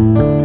Música